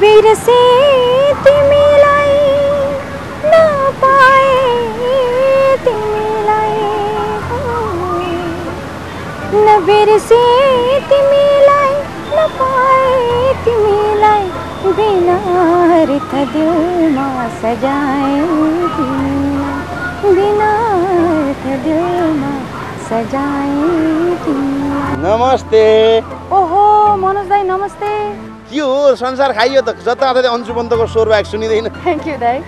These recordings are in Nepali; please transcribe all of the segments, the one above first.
बिर्से तिमीलाई नपाए तिमीलाई। नबिर्से तिमीलाई नपाए तिमीलाई। बिना अर्थ दिलमा सजाए तिमीलाई। बिना अर्थ दिलमा सजाए तिमीलाई। नमस्ते। ओहो मनोज दाई नमस्ते। के हो संसार खाइयो त जताततै स्वर बाहेक सुनिँदैन। थ्याङ्क यू दाई।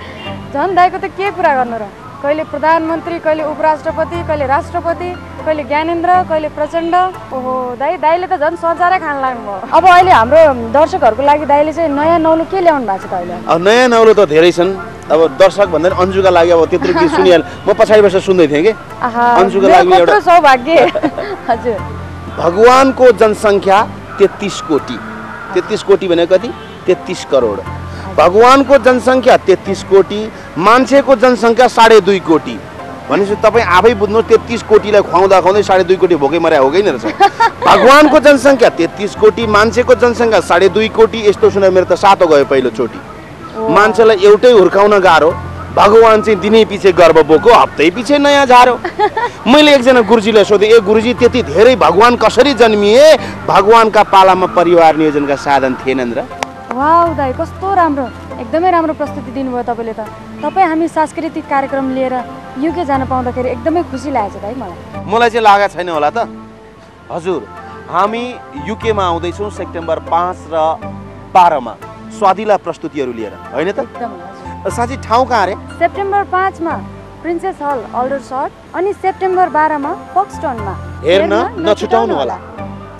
झन् दाईको त के कुरा गर्नु र? कहिले प्रधानमन्त्री कहिले उपराष्ट्रपति कहिले राष्ट्रपति कहिले ज्ञानेन्द्र कहिले प्रचण्ड। ओहो दाई दाईले त झन् संसारै खान लाग्नुभयो अब अहिले हाम्रो दर्शकहरूको लागि दाईले चाहिँ नयाँ नौलो के ल्याउनु भएको छ त अहिले? अब नयाँ नौलो त धेरै छन्। अब दर्शक भन्दा पनि अन्जुका लागि अब त्यत्रो गीत सुनिहाल। म पछाडि बसेर सुन्दै थिएँ कि? अन्जुको लागि एउटा- सौभाग्य। हजुर। भगवानको जनसङ्ख्या तेत्तिस कोटी। तेत्तिस कोटी भनेको कति? तेत्तिस करोड। भगवानको जनसङ्ख्या तेत्तिस कोटी मान्छेको जनसङ्ख्या साढे दुई कोटी। भनेपछि तपाईँ आफै बुझ्नु तेत्तिस कोटीलाई खुवाउँदा खुवाउँदै साढे दुई कोटी भोकै मर्या हो कि नै रहेछ? भगवानको जनसङ्ख्या तेत्तिस कोटी मान्छेको जनसङ्ख्या साढे दुई कोटी यस्तो सुने मेरो त सातो गयो पहिलोचोटि मान्छेलाई एउटै हुर्काउन गाह्रो। भगवान् चाहिँ दिनै पछि गर्व बोको हप्तै पछि नयाँ झारो। मैले एकजना गुरुजीलाई सोधेँ ए गुरुजी त्यति धेरै भगवान् कसरी जन्मिए? भगवान्का पालामा परिवार नियोजनका साधन थिएनन् र? वाउ दाई कस्तो राम्रो। एकदमै राम्रो प्रस्तुति दिनुभयो तपाईँले त। तपाईँ हामी सांस्कृतिक कार्यक्रम लिएर युके जान पाउँदाखेरि एकदमै खुसी लागेको छ दाई मलाई। मलाई चाहिँ लागेको छैन होला त। हजुर हामी युकेमा आउँदैछौँ सेप्टेम्बर पाँच र बाह्रमा। स्वादिला प्रस्तुतिहरू लिएर होइन त? साँच्ची ठाउँ कहाँ अरे? सेप्टेम्बर पाँचमा प्रिन्सेस हल अल्डर सर्ट अनि सेप्टेम्बर बाह्रमा फक्सटनमा हेर्न नछुटाउनु होला।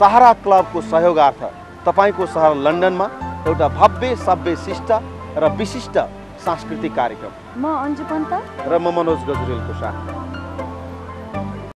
सहारा क्लबको सहयोगार्थ तपाईँको सहर लन्डनमा एउटा भव्य सभ्य शिष्ट र विशिष्ट सांस्कृतिक कार्यक्रम। म अन्जु पन्त र म मनोज गजरेलको साथ।